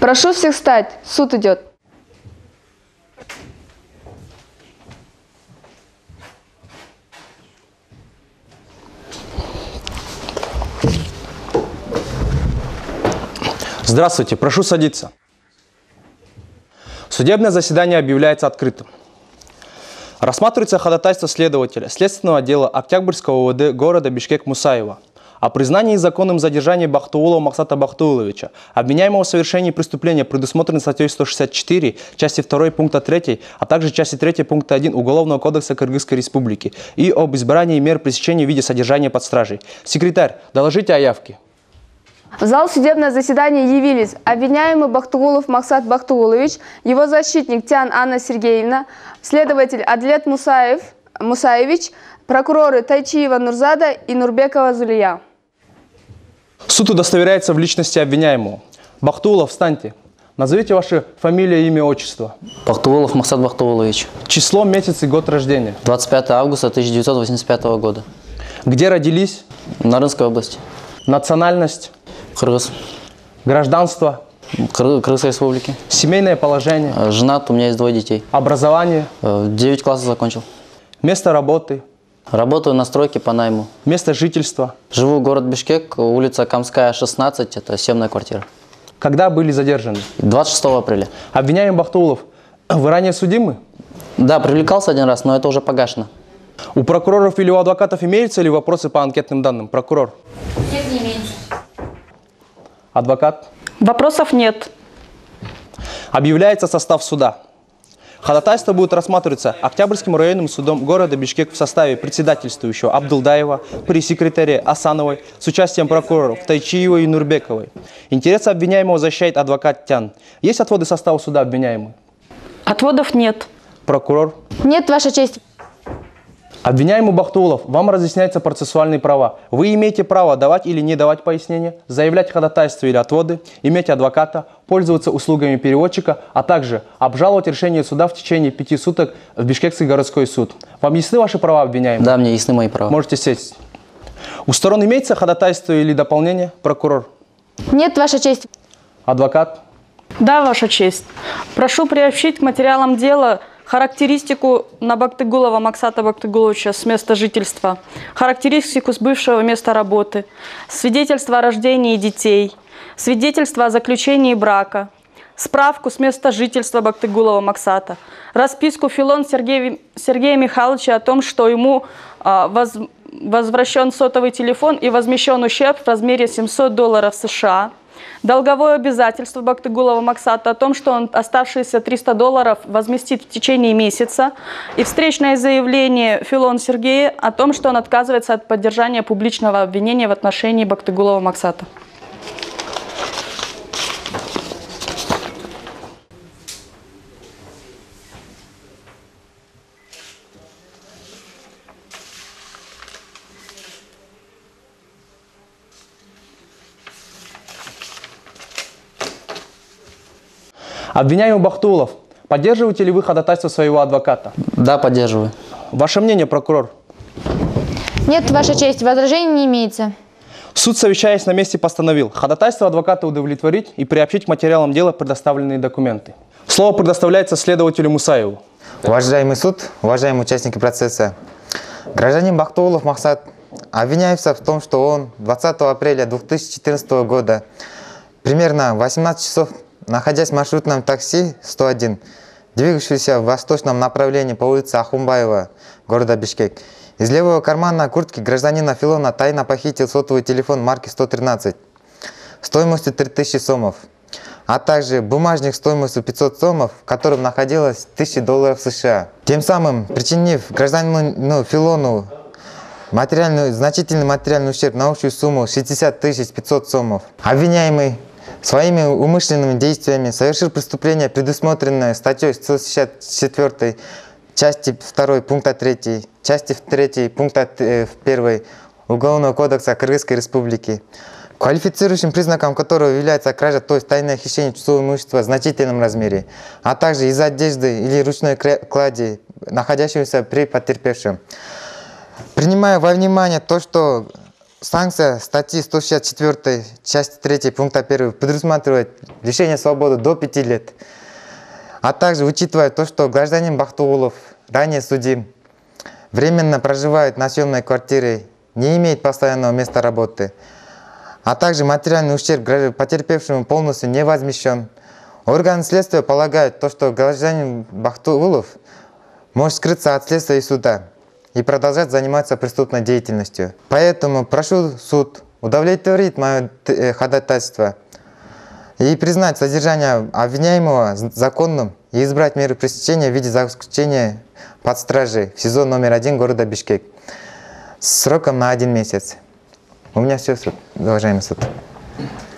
Прошу всех встать, суд идет. Здравствуйте, прошу садиться. Судебное заседание объявляется открытым. Рассматривается ходатайство следователя Следственного отдела Октябрьского ОВД города Бишкек Мусаева о признании законным задержания Бахтуулова Максата Бахтууловича, обвиняемого в совершении преступления, предусмотренной статьей 164, части 2 пункта 3, а также части 3 пункта 1 Уголовного кодекса Кыргызской Республики и об избрании мер пресечения в виде содержания под стражей. Секретарь, доложите о явке. В зал судебного заседания явились обвиняемый Бахтугулов Максат Бахтугулович, его защитник Тян Анна Сергеевна, следователь Адлет Мусаев, Мусаевич, прокуроры Тайчиева Нурзада и Нурбекова Зулия. Суд удостоверяется в личности обвиняемого. Бахтулов, встаньте. Назовите ваши фамилия, имя, отчество. Бахтуулов Максат Бахтуулович. Число, месяц и год рождения. 25 августа 1985 года. Где родились? В Нарынской области. Национальность? Кыргыз. Гражданство? Кыр- Кыргызской республики. Семейное положение? Э, Женат, у меня есть двое детей. Образование? Э, 9 классов закончил. Место работы? Работаю на стройке по найму. Место жительства? Живу в город Бишкек, улица Камская, 16, это съемная квартира. Когда были задержаны? 26 апреля. Обвиняемый Бахтулов, вы ранее судимы? Да, привлекался один раз, но это уже погашено. У прокуроров или у адвокатов имеются ли вопросы по анкетным данным? Прокурор? Нет, не имеется. Адвокат? Вопросов нет. Объявляется состав суда. Ходатайство будет рассматриваться Октябрьским районным судом города Бишкек в составе председательствующего Абдулдаева, пресс-секретаря Асановой с участием прокуроров Тайчиевой и Нурбековой. Интересы обвиняемого защищает адвокат Тян. Есть отводы состава суда обвиняемый? Отводов нет. Прокурор? Нет, Ваша честь. Обвиняемый Бахтулов, вам разъясняются процессуальные права. Вы имеете право давать или не давать пояснения, заявлять ходатайство или отводы, иметь адвоката, пользоваться услугами переводчика, а также обжаловать решение суда в течение пяти суток в Бишкекский городской суд. Вам ясны ваши права, обвиняемый? Да, мне ясны мои права. Можете сесть. У сторон имеется ходатайство или дополнение? Прокурор? Нет, Ваша честь. Адвокат? Да, Ваша честь. Прошу приобщить к материалам дела характеристику на Бактыгулова Максата Бактыгуловича с места жительства, характеристику с бывшего места работы, свидетельство о рождении детей, свидетельство о заключении брака, справку с места жительства Бактыгулова Максата, расписку Филон Сергея, Сергея Михайловича о том, что ему а, воз- возвращен сотовый телефон и возмещен ущерб в размере 700 долларов США, долговое обязательство Бактыгулова Максата о том, что он оставшиеся 300 долларов возместит в течение месяца, и встречное заявление Филон Сергея о том, что он отказывается от поддержания публичного обвинения в отношении Бактыгулова Максата. Обвиняемый Бахтулов, поддерживаете ли вы ходатайство своего адвоката? Да, поддерживаю. Ваше мнение, прокурор? Нет, Ваша честь. Возражений не имеется. Суд, совещаясь на месте, постановил ходатайство адвоката удовлетворить и приобщить к материалам дела предоставленные документы. Слово предоставляется следователю Мусаеву. Уважаемый суд, уважаемые участники процесса, гражданин Бахтуулов Махсат обвиняется в том, что он 20 апреля 2014 года примерно в 18 часов, находясь в маршрутном такси 101, двигающийся в восточном направлении по улице Ахумбаева, города Бишкек, из левого кармана куртки гражданина Филона тайно похитил сотовый телефон марки 113 стоимостью 3000 сомов, а также бумажник стоимостью 500 сомов, в котором находилось 1000 долларов США. Тем самым причинив гражданину ну, Филону материальную, значительный материальный ущерб на общую сумму 60 500 сомов. Обвиняемый своими умышленными действиями совершил преступление, предусмотренное статьей 164 части 2 пункта 3, части 3 пункта 1 Уголовного кодекса Кыргызской Республики, квалифицирующим признаком которого является кража, то есть тайное хищение чужого имущества в значительном размере, а также из одежды или ручной клади, находящегося при потерпевшем. Принимая во внимание то, что санкция статьи 164 части 3 пункта 1 предусматривает лишение свободы до 5 лет. А также учитывая то, что гражданин Бахтугулов, ранее судим, временно проживает на съемной квартире, не имеет постоянного места работы, а также материальный ущерб потерпевшему полностью не возмещен. Органы следствия полагают то, что гражданин Бахтугулов может скрыться от следствия и суда и продолжать заниматься преступной деятельностью. Поэтому прошу суд удовлетворить мое э, ходатайство и признать содержание обвиняемого законным и избрать меры пресечения в виде заключения под стражей в СИЗО номер один города Бишкек сроком на один месяц. У меня все, суд, уважаемый суд.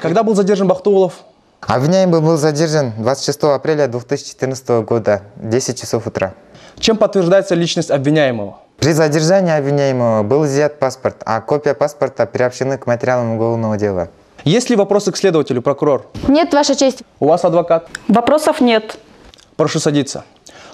Когда был задержан Бахтулов? Обвиняемый был задержан 26 апреля 2014 года, 10 часов утра. Чем подтверждается личность обвиняемого? При задержании обвиняемого был изъят паспорт, а копия паспорта приобщены к материалам уголовного дела. Есть ли вопросы к следователю, прокурор? Нет, Ваша честь. У вас адвокат? Вопросов нет. Прошу садиться.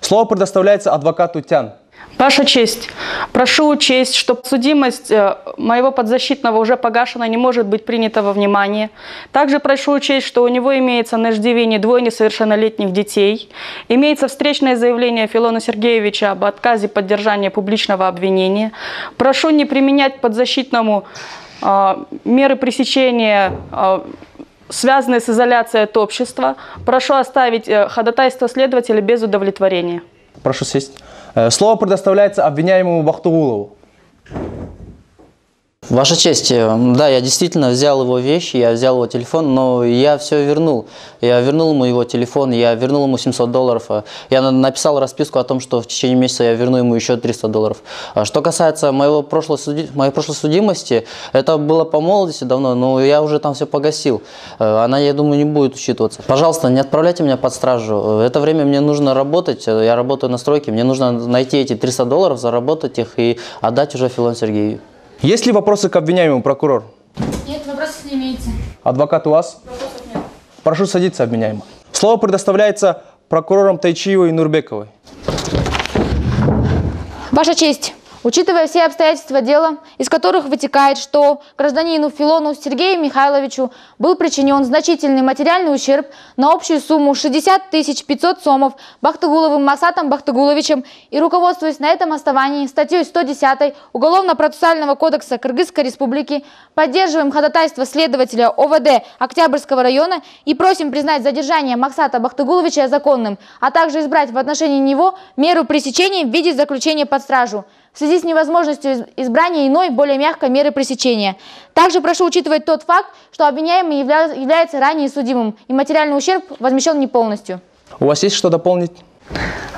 Слово предоставляется адвокату Тян. Ваша честь, прошу учесть, что судимость э, моего подзащитного уже погашена, не может быть принята во внимание. Также прошу учесть, что у него имеется на иждивении двое несовершеннолетних детей. Имеется встречное заявление Филона Сергеевича об отказе поддержания публичного обвинения. Прошу не применять подзащитному э, меры пресечения э, связанные с изоляцией от общества. Прошу оставить ходатайство следователя без удовлетворения. Прошу сесть. Э, Слово предоставляется обвиняемому Бахтугулову. Ваша честь, э, да, я действительно взял его вещи, я взял его телефон, но я все вернул. Я вернул ему его телефон, я вернул ему 700 долларов. Э, Я на- написал расписку о том, что в течение месяца я верну ему еще 300 долларов. А Что касается моего прошлой, суди- моей прошлой судимости, это было по молодости давно, но я уже там все погасил. Э, Она, я думаю, не будет учитываться. Пожалуйста, не отправляйте меня под стражу. Э, Это время мне нужно работать, э, я работаю на стройке, мне нужно найти эти 300 долларов, заработать их и отдать уже Филон Сергею. Есть ли вопросы к обвиняемому, прокурор? Нет, вопросов не имеется. Адвокат у вас? Прошу садиться, обвиняемый. Слово предоставляется прокурорам Тайчиевой и Нурбековой. Ваша честь, учитывая все обстоятельства дела, из которых вытекает, что гражданину Филону Сергею Михайловичу был причинен значительный материальный ущерб на общую сумму 60 тысяч 500 сомов Бахтыгуловым Масатом Бахтыгуловичем и руководствуясь на этом основании статьей 110 Уголовно-процессуального кодекса Кыргызской Республики, поддерживаем ходатайство следователя ОВД Октябрьского района и просим признать задержание Максата Бахтыгуловича законным, а также избрать в отношении него меру пресечения в виде заключения под стражу в связи с невозможностью из- избрания иной, более мягкой меры пресечения. Также прошу учитывать тот факт, что обвиняемый явля- является ранее судимым и материальный ущерб возмещен не полностью. У вас есть что дополнить?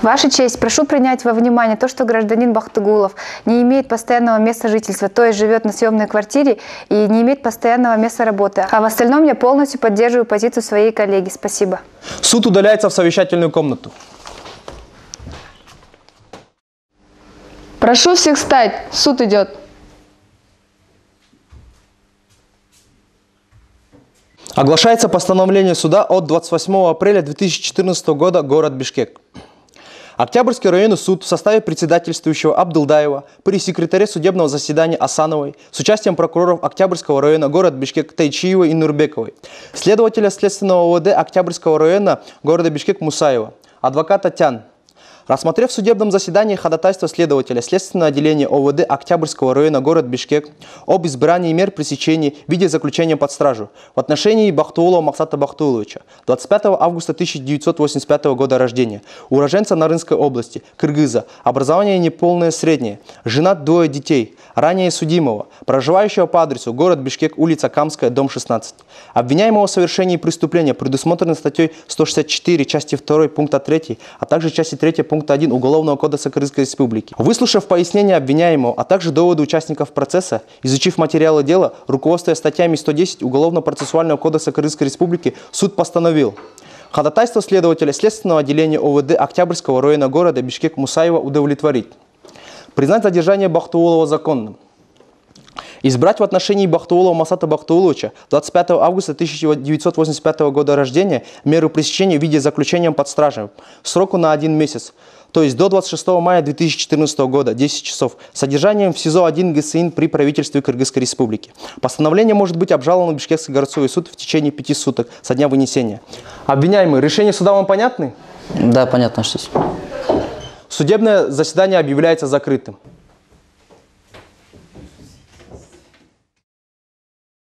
Ваша честь, прошу принять во внимание то, что гражданин Бахтыгулов не имеет постоянного места жительства, то есть живет на съемной квартире и не имеет постоянного места работы. А в остальном я полностью поддерживаю позицию своей коллеги. Спасибо. Суд удаляется в совещательную комнату. Прошу всех встать. Суд идет. Оглашается постановление суда от 28 апреля 2014 года, город Бишкек. Октябрьский районный суд в составе председательствующего Абдулдаева при секретаре судебного заседания Асановой с участием прокуроров Октябрьского района город Бишкек Тайчиева и Нурбековой, следователя следственного ОВД Октябрьского района города Бишкек Мусаева, адвоката Тян, Рассмотрев в судебном заседании ходатайство следователя Следственного отделения ОВД Октябрьского района город Бишкек об избрании мер пресечения в виде заключения под стражу в отношении Бахтуулова Максата Бахтууловича 25 августа 1985 года рождения, уроженца Нарынской области, кыргыза, образование неполное среднее, женат двое детей, ранее судимого, проживающего по адресу город Бишкек, улица Камская, дом 16, обвиняемого в совершении преступления, предусмотренной статьей 164 части 2 пункта 3, а также части 3 пункта 1 Уголовного кодекса Кыргызской Республики. Выслушав пояснения обвиняемого, а также доводы участников процесса, изучив материалы дела, руководствуясь статьями 110 Уголовно-процессуального кодекса Кыргызской Республики, суд постановил ходатайство следователя Следственного отделения ОВД Октябрьского района города Бишкек Мусаева удовлетворить. Признать задержание Бахтуулова законным. Избрать в отношении Бахтуулова Масата Бахтууловича 25 августа 1985 года рождения меру пресечения в виде заключения под стражей сроку на один месяц, то есть до 26 мая 2014 года, 10 часов, содержанием в СИЗО-1 ГСИН при правительстве Кыргызской Республики. Постановление может быть обжаловано в Бишкекский городской суд в течение пяти суток со дня вынесения. Обвиняемый, решение суда вам понятны? Да, понятно, что Судебное заседание объявляется закрытым.